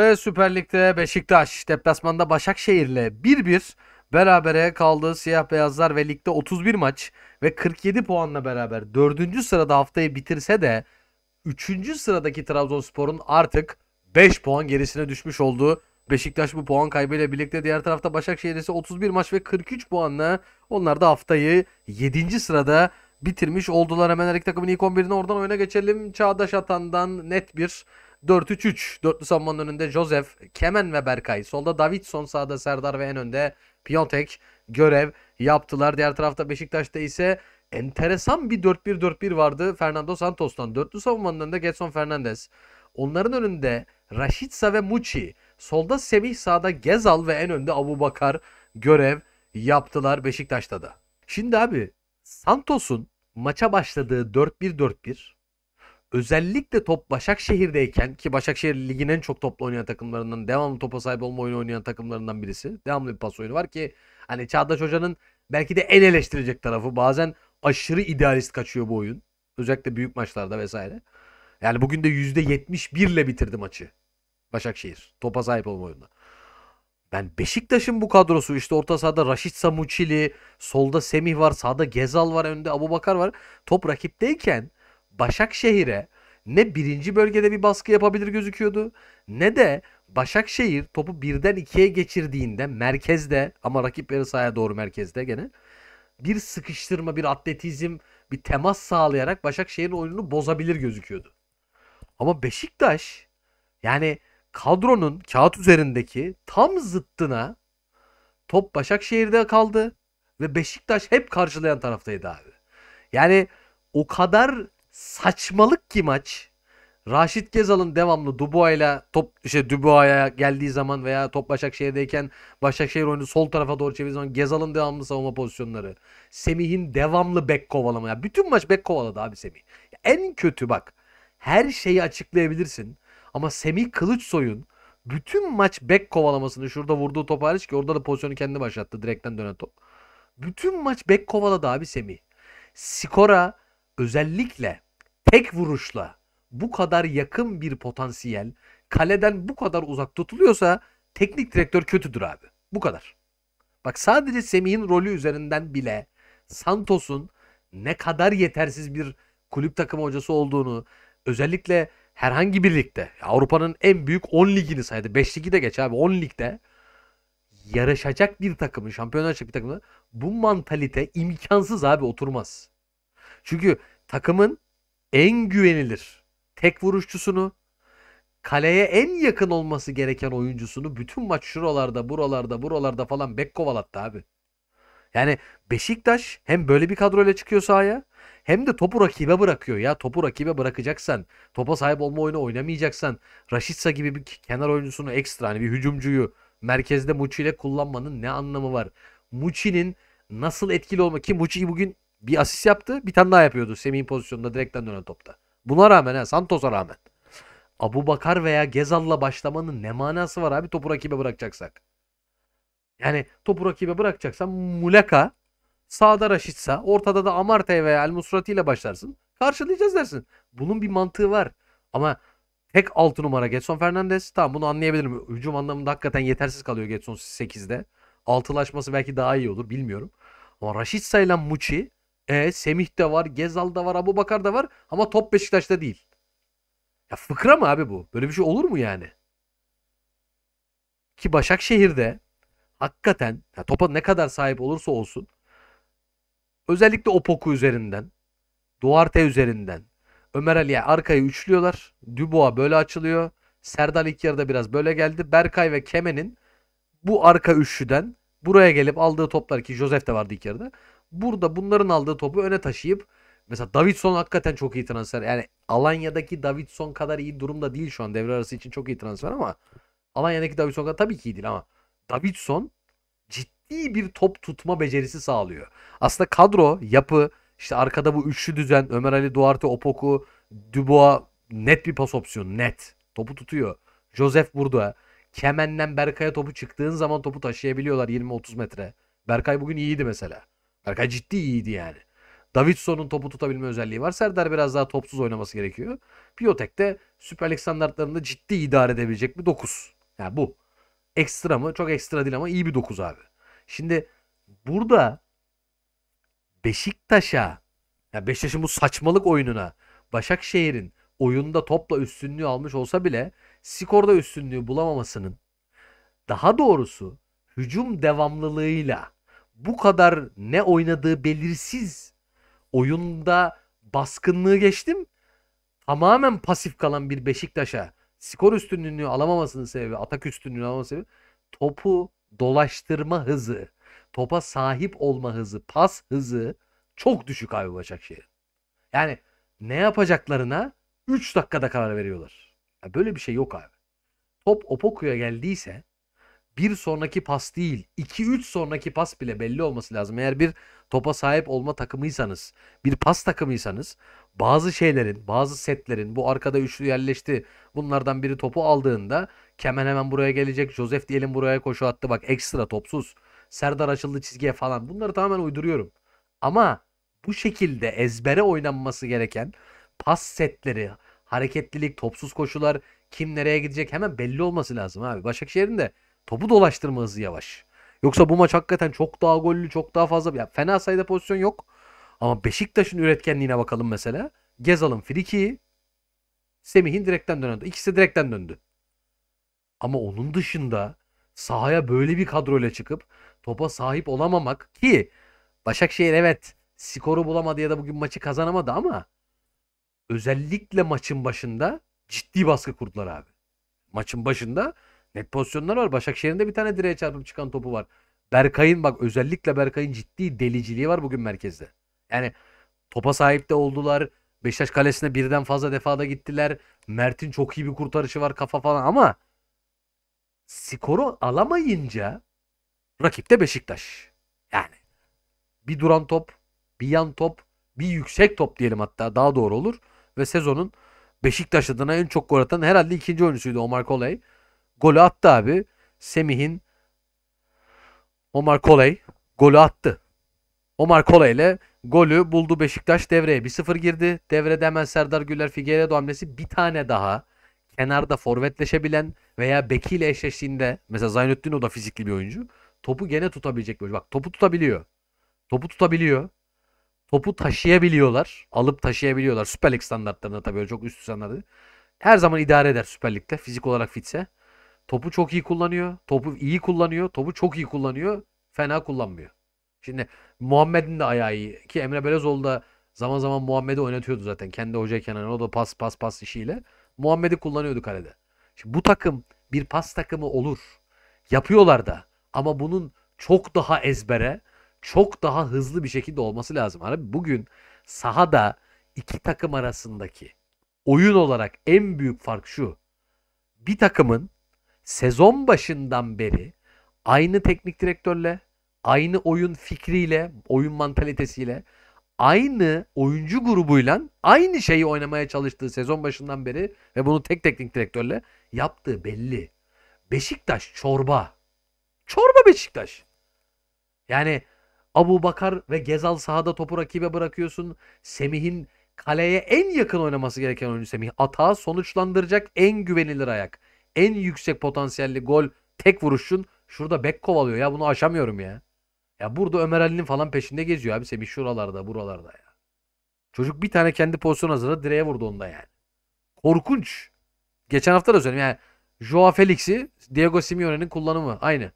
Ve Süper Lig'de Beşiktaş deplasmanda Başakşehir'le 1-1 berabere kaldı siyah beyazlar ve ligde 31 maç ve 47 puanla beraber 4. sırada haftayı bitirse de 3. sıradaki Trabzonspor'un artık 5 puan gerisine düşmüş olduğu Beşiktaş bu puan kaybıyla birlikte diğer tarafta Başakşehir ise 31 maç ve 43 puanla onlar da haftayı 7. sırada bitirmiş oldular. Hemen her iki takımın ilk 11'ine oradan oyuna geçelim. Çağdaş Atan'dan net bir 4-3-3. Dörtlü savunmanın önünde Josef, Kemen ve Berkay. Solda Davidson, sağda Serdar ve en önde Piontek görev yaptılar. Diğer tarafta Beşiktaş'ta ise enteresan bir 4-1-4-1 vardı Fernando Santos'tan. Dörtlü savunmanın önünde Getson Fernandez. Onların önünde Rashica ve Muçi. Solda Semih, sağda Gezal ve en önde Abu Bakar görev yaptılar Beşiktaş'ta da. Şimdi abi Santos'un maça başladığı 4-1-4-1 özellikle top Başakşehir'deyken ki Başakşehir ligin en çok topla oynayan takımlarından devamlı topa sahip olma oyunu oynayan takımlarından birisi. Devamlı bir pas oyunu var ki hani Çağdaş Hoca'nın belki de en eleştirecek tarafı bazen aşırı idealist kaçıyor bu oyun. Özellikle büyük maçlarda vesaire. Yani bugün de %71 ile bitirdi maçı. Başakşehir. Topa sahip olma oyununda. Ben Beşiktaş'ın bu kadrosu işte orta sahada Raşit Samuçili, solda Semih var, sağda Gezal var, önde Abubakar var. Top rakipteyken Başakşehir'e ne birinci bölgede bir baskı yapabilir gözüküyordu ne de Başakşehir topu birden ikiye geçirdiğinde merkezde ama rakip yarı sahaya doğru merkezde gene bir sıkıştırma, bir atletizm, bir temas sağlayarak Başakşehir'in oyununu bozabilir gözüküyordu. Ama Beşiktaş yani kadronun kağıt üzerindeki tam zıttına top Başakşehir'de kaldı ve Beşiktaş hep karşılayan taraftaydı abi. Yani o kadar saçmalık ki maç. Raşit Gezal'ın devamlı Dubois ile top işte Dubois'a geldiği zaman veya top Başakşehir'deyken Başakşehir oyunu sol tarafa doğru çevirdiği zaman Gezal'ın devamlı savunma pozisyonları. Semih'in devamlı bek kovalama. Ya bütün maç bek kovaladı abi Semih. En kötü bak. Her şeyi açıklayabilirsin. Ama Semih Kılıçsoy'un bütün maç bek kovalamasını şurada vurduğu top hariç ki orada da pozisyonu kendi başlattı. Direkten dönen top. Bütün maç bek kovaladı abi Semih. Skora özellikle tek vuruşla bu kadar yakın bir potansiyel kaleden bu kadar uzak tutuluyorsa teknik direktör kötüdür abi. Bu kadar. Bak sadece Semih'in rolü üzerinden bile Santos'un ne kadar yetersiz bir kulüp takımı hocası olduğunu özellikle herhangi bir ligde Avrupa'nın en büyük 10 ligini saydı. 5 ligi de geç abi 10 ligde yarışacak bir takımın, şampiyon olacak bir takımın bu mantalite imkansız abi oturmaz. Çünkü takımın en güvenilir tek vuruşçusunu, kaleye en yakın olması gereken oyuncusunu bütün maç şuralarda, buralarda, buralarda falan bek kovalattı abi. Yani Beşiktaş hem böyle bir kadroyla çıkıyor sahaya hem de topu rakibe bırakıyor ya. Topu rakibe bırakacaksan, topa sahip olma oyunu oynamayacaksan, Raşitsa gibi bir kenar oyuncusunu ekstra hani bir hücumcuyu merkezde Muçi ile kullanmanın ne anlamı var? Muçi'nin nasıl etkili olma ki Muçi bugün bir asist yaptı. Bir tane daha yapıyordu Semih'in pozisyonunda direkten dönen topta. Buna rağmen ha Santos'a rağmen. Abu Bakar veya Gezal'la başlamanın ne manası var abi topu rakibe bırakacaksak? Yani topu rakibe bırakacaksan Muleka sağda Raşitsa ortada da Amarte veya El Musrati ile başlarsın. Karşılayacağız dersin. Bunun bir mantığı var. Ama tek 6 numara Getson Fernandez tamam bunu anlayabilirim. Hücum anlamında hakikaten yetersiz kalıyor Getson 8'de. Altılaşması belki daha iyi olur bilmiyorum. Ama Raşitsa ile Muçi e, Semih de var, Gezal da var, Abu Bakar da var ama top Beşiktaş'ta değil. Ya fıkra mı abi bu? Böyle bir şey olur mu yani? Ki Başakşehir'de hakikaten ya topa ne kadar sahip olursa olsun özellikle Opoku üzerinden, Duarte üzerinden Ömer Ali'ye arkayı üçlüyorlar. Dubois böyle açılıyor. Serdal ilk yarıda biraz böyle geldi. Berkay ve Kemen'in bu arka üçlüden buraya gelip aldığı toplar ki Josef de vardı ilk yarıda. Burada bunların aldığı topu öne taşıyıp mesela Davidson hakikaten çok iyi transfer. Yani Alanya'daki Davidson kadar iyi durumda değil şu an. Devre arası için çok iyi transfer ama Alanya'daki Davidson kadar tabii ki iyi değil ama Davidson ciddi bir top tutma becerisi sağlıyor. Aslında kadro, yapı, işte arkada bu üçlü düzen, Ömer Ali Duarte, Opoku, Dubois net bir pas opsiyonu. Net. Topu tutuyor. Joseph burada. Kemen'den Berkay'a topu çıktığın zaman topu taşıyabiliyorlar 20-30 metre. Berkay bugün iyiydi mesela. Berkay ciddi iyiydi yani. Davidson'un topu tutabilme özelliği var. Serdar biraz daha topsuz oynaması gerekiyor. Piyotek de Süper Lig standartlarında ciddi idare edebilecek bir 9. Yani bu. Ekstra mı? Çok ekstra değil ama iyi bir 9 abi. Şimdi burada Beşiktaş'a ya Beşiktaş'ın bu saçmalık oyununa Başakşehir'in oyunda topla üstünlüğü almış olsa bile skorda üstünlüğü bulamamasının daha doğrusu hücum devamlılığıyla bu kadar ne oynadığı belirsiz oyunda baskınlığı geçtim. Tamamen pasif kalan bir Beşiktaş'a skor üstünlüğünü alamamasının sebebi, atak üstünlüğünü alamamasının sebebi topu dolaştırma hızı, topa sahip olma hızı, pas hızı çok düşük abi Başakşehir. Yani ne yapacaklarına 3 dakikada karar veriyorlar. Ya böyle bir şey yok abi. Top Opoku'ya geldiyse bir sonraki pas değil 2-3 sonraki pas bile belli olması lazım. Eğer bir topa sahip olma takımıysanız, bir pas takımıysanız bazı şeylerin, bazı setlerin bu arkada üçlü yerleşti. Bunlardan biri topu aldığında Kemen hemen buraya gelecek. Joseph diyelim buraya koşu attı. Bak ekstra topsuz. Serdar açıldı çizgiye falan. Bunları tamamen uyduruyorum. Ama bu şekilde ezbere oynanması gereken pas setleri, hareketlilik, topsuz koşular, kim nereye gidecek hemen belli olması lazım abi. Başakşehir'in de topu dolaştırma hızı yavaş. Yoksa bu maç hakikaten çok daha gollü, çok daha fazla. Ya fena sayıda pozisyon yok. Ama Beşiktaş'ın üretkenliğine bakalım mesela. Gezal'ın friki, Semih'in direkten döndü. İkisi direkten döndü. Ama onun dışında sahaya böyle bir kadroyla çıkıp topa sahip olamamak ki Başakşehir evet skoru bulamadı ya da bugün maçı kazanamadı ama özellikle maçın başında ciddi baskı kurdular abi. Maçın başında net pozisyonlar var. Başakşehir'in de bir tane direğe çarpıp çıkan topu var. Berkay'ın bak özellikle Berkay'ın ciddi deliciliği var bugün merkezde. Yani topa sahip de oldular. Beşiktaş kalesine birden fazla defada gittiler. Mert'in çok iyi bir kurtarışı var kafa falan ama skoru alamayınca rakip de Beşiktaş. Yani bir duran top, bir yan top, bir yüksek top diyelim hatta daha doğru olur. Ve sezonun Beşiktaş adına en çok gol atan herhalde ikinci oyuncusuydu Omar Koley. Golü attı abi. Semih'in Omar Koley golü attı. Omar Koley ile golü buldu Beşiktaş devreye. 1-0 girdi. Devrede hemen Serdar Güler Figueiredo hamlesi bir tane daha kenarda forvetleşebilen veya bekiyle eşleştiğinde mesela Zaynettin o da fizikli bir oyuncu. Topu gene tutabilecek bir oyuncu. Bak topu tutabiliyor. Topu tutabiliyor. Topu taşıyabiliyorlar. Alıp taşıyabiliyorlar. Süper Lig standartlarında tabii öyle çok üst standartları. Her zaman idare eder Süper Lig'de fizik olarak fitse. Topu çok iyi kullanıyor. Topu iyi kullanıyor. Topu çok iyi kullanıyor. Fena kullanmıyor. Şimdi Muhammed'in de ayağı iyi. Ki Emre Belezoğlu da zaman zaman Muhammed'i oynatıyordu zaten. Kendi hocayken hani o da pas pas pas işiyle. Muhammed'i kullanıyordu kalede. Şimdi bu takım bir pas takımı olur. Yapıyorlar da. Ama bunun çok daha ezbere, çok daha hızlı bir şekilde olması lazım. Abi bugün sahada iki takım arasındaki oyun olarak en büyük fark şu. Bir takımın sezon başından beri aynı teknik direktörle, aynı oyun fikriyle, oyun mantalitesiyle, aynı oyuncu grubuyla aynı şeyi oynamaya çalıştığı sezon başından beri ve bunu tek teknik direktörle yaptığı belli. Beşiktaş çorba. Çorba Beşiktaş. Yani Abu Bakar ve Gezal sahada topu rakibe bırakıyorsun. Semih'in kaleye en yakın oynaması gereken oyuncu Semih. Atağı sonuçlandıracak en güvenilir ayak. En yüksek potansiyelli gol tek vuruşun. Şurada bek kovalıyor ya bunu aşamıyorum ya. Ya burada Ömer Ali'nin falan peşinde geziyor abi Semih şuralarda buralarda ya. Çocuk bir tane kendi pozisyon hazırladı direğe vurdu onda yani. Korkunç. Geçen hafta da söyledim yani Joao Felix'i Diego Simeone'nin kullanımı aynı.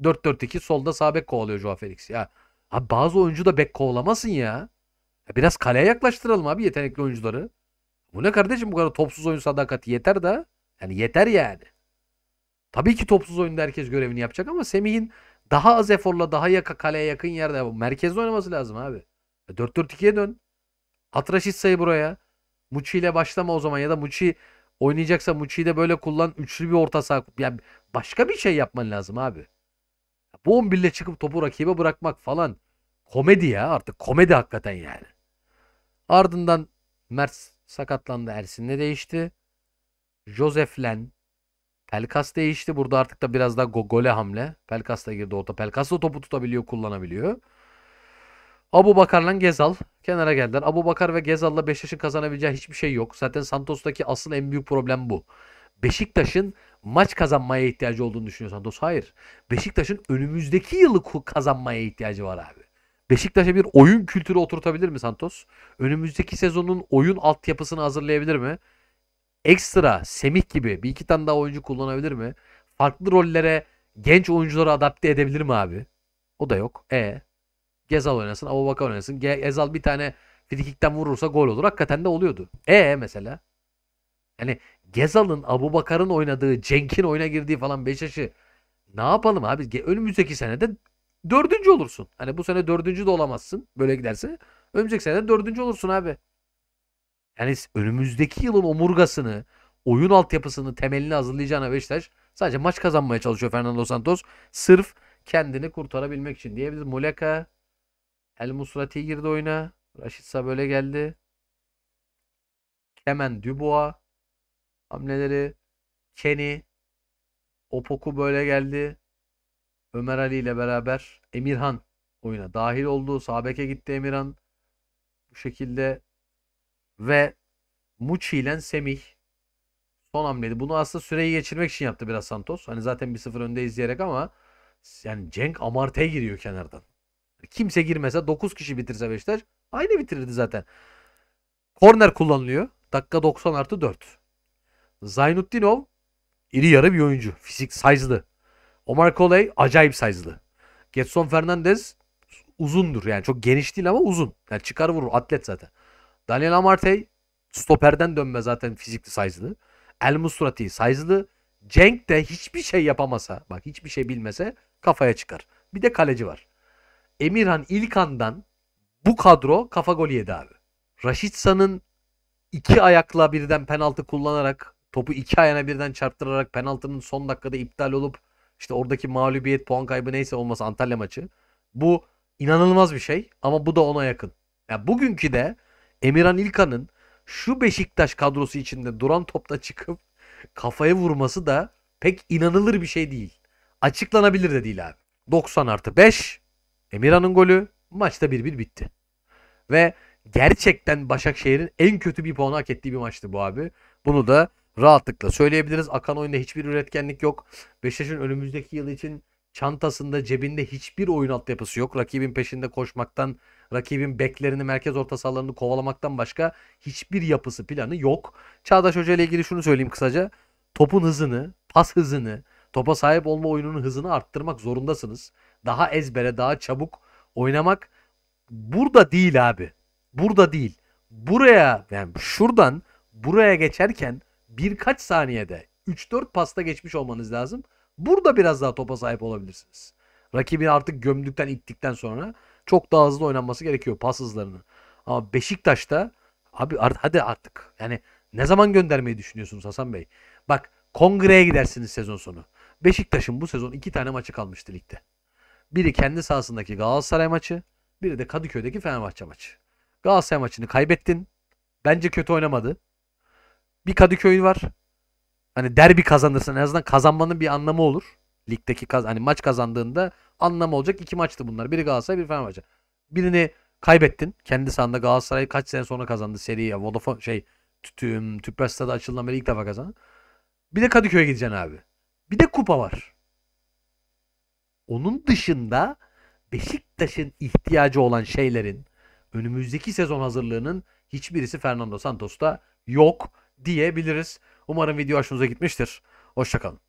4-4-2 solda sağ bek kovalıyor Joao Felix. Ya abi bazı oyuncu da bek kovalamasın ya. ya. Biraz kaleye yaklaştıralım abi yetenekli oyuncuları. Bu ne kardeşim bu kadar topsuz oyun sadakati yeter da. Yani yeter yani. Tabii ki topsuz oyunda herkes görevini yapacak ama Semih'in daha az eforla daha yaka kaleye yakın yerde merkezde oynaması lazım abi. 4-4-2'ye dön. At sayı buraya. Muçi ile başlama o zaman ya da Muçi oynayacaksa Muçi'yi de böyle kullan. Üçlü bir orta saha. Yani başka bir şey yapman lazım abi. Bu 11 ile çıkıp topu rakibe bırakmak falan. Komedi ya artık. Komedi hakikaten yani. Ardından Mert sakatlandı. Ersin'le değişti. Joseflen Pelkas değişti. Burada artık da biraz daha go gole hamle. Pelkas da girdi orta. Pelkas da topu tutabiliyor, kullanabiliyor. Abu Bakar'la Gezal kenara geldiler. Abu Bakar ve Gezal'la Beşiktaş'ın kazanabileceği hiçbir şey yok. Zaten Santos'taki asıl en büyük problem bu. Beşiktaş'ın maç kazanmaya ihtiyacı olduğunu düşünüyor Santos. Hayır. Beşiktaş'ın önümüzdeki yılı kazanmaya ihtiyacı var abi. Beşiktaş'a bir oyun kültürü oturtabilir mi Santos? Önümüzdeki sezonun oyun altyapısını hazırlayabilir mi? Ekstra Semih gibi bir iki tane daha oyuncu kullanabilir mi? Farklı rollere genç oyuncuları adapte edebilir mi abi? O da yok. E Gezal oynasın, Abubakar oynasın. Ge- Gezal bir tane frikikten vurursa gol olur. Hakikaten de oluyordu. E mesela. Yani Gezal'ın, Abubakar'ın oynadığı, Cenk'in oyuna girdiği falan Beşiktaş'ı ne yapalım abi? Önümüzdeki senede dördüncü olursun. Hani bu sene dördüncü de olamazsın. Böyle giderse. Önümüzdeki sene dördüncü olursun abi. Yani önümüzdeki yılın omurgasını, oyun altyapısını, temelini hazırlayacağına Beşiktaş sadece maç kazanmaya çalışıyor Fernando Santos. Sırf kendini kurtarabilmek için diyebiliriz. Muleka, El Musrati girdi oyuna. Raşitsa böyle geldi. Kemen Dubois hamleleri. Kenny. Opoku böyle geldi. Ömer Ali ile beraber Emirhan oyuna dahil oldu. Sabek'e gitti Emirhan. Bu şekilde ve Muçi ile Semih son hamleydi. Bunu aslında süreyi geçirmek için yaptı biraz Santos. Hani zaten 1-0 önde izleyerek ama yani Cenk Amartey giriyor kenardan. Kimse girmese 9 kişi bitirse Beşiktaş aynı bitirirdi zaten. Korner kullanılıyor. Dakika 90 artı 4. Zaynutdinov iri yarı bir oyuncu. Fizik size'lı. Omar Koley acayip size'lı. Getson Fernandez uzundur yani çok geniş değil ama uzun. Yani çıkar vurur atlet zaten. Daniel Amartey stoperden dönme zaten fizikli size'lı. El Musrati size'lı. Cenk de hiçbir şey yapamasa bak hiçbir şey bilmese kafaya çıkar. Bir de kaleci var. Emirhan İlkan'dan bu kadro kafa golü yedi abi. Raşitsa'nın iki ayakla birden penaltı kullanarak topu iki ayağına birden çarptırarak penaltının son dakikada iptal olup işte oradaki mağlubiyet puan kaybı neyse olması Antalya maçı. Bu inanılmaz bir şey ama bu da ona yakın. Yani bugünkü de Emirhan İlkan'ın şu Beşiktaş kadrosu içinde duran topta çıkıp kafaya vurması da pek inanılır bir şey değil. Açıklanabilir de değil abi. 90 artı 5 Emirhan'ın golü maçta 1-1 bitti. Ve gerçekten Başakşehir'in en kötü bir puanı hak ettiği bir maçtı bu abi. Bunu da rahatlıkla söyleyebiliriz. Akan oyunda hiçbir üretkenlik yok. Beşiktaş'ın önümüzdeki yıl için çantasında cebinde hiçbir oyun altyapısı yok. Rakibin peşinde koşmaktan, rakibin beklerini, merkez orta sahalarını kovalamaktan başka hiçbir yapısı, planı yok. Çağdaş Hoca ile ilgili şunu söyleyeyim kısaca. Topun hızını, pas hızını, topa sahip olma oyununun hızını arttırmak zorundasınız. Daha ezbere, daha çabuk oynamak burada değil abi. Burada değil. Buraya yani şuradan buraya geçerken birkaç saniyede 3-4 pasta geçmiş olmanız lazım. Burada biraz daha topa sahip olabilirsiniz. Rakibini artık gömdükten ittikten sonra çok daha hızlı oynanması gerekiyor pas hızlarını. Ama Beşiktaş'ta abi art- hadi artık yani ne zaman göndermeyi düşünüyorsunuz Hasan Bey? Bak kongreye gidersiniz sezon sonu. Beşiktaş'ın bu sezon iki tane maçı kalmıştı ligde. Biri kendi sahasındaki Galatasaray maçı, biri de Kadıköy'deki Fenerbahçe maçı. Galatasaray maçını kaybettin. Bence kötü oynamadı. Bir Kadıköy var. Hani derbi kazanırsan en azından kazanmanın bir anlamı olur. Ligdeki kaz hani maç kazandığında anlamı olacak iki maçtı bunlar. Biri Galatasaray, biri Fenerbahçe. Birini kaybettin. Kendi sahanda Galatasaray kaç sene sonra kazandı seriyi. Vodafone şey tüm Tüpraş Stadı açıldığından beri ilk defa kazandı. Bir de Kadıköy'e gideceksin abi. Bir de kupa var. Onun dışında Beşiktaş'ın ihtiyacı olan şeylerin önümüzdeki sezon hazırlığının hiçbirisi Fernando Santos'ta yok diyebiliriz. Umarım video hoşunuza gitmiştir. Hoşçakalın.